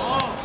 Oh!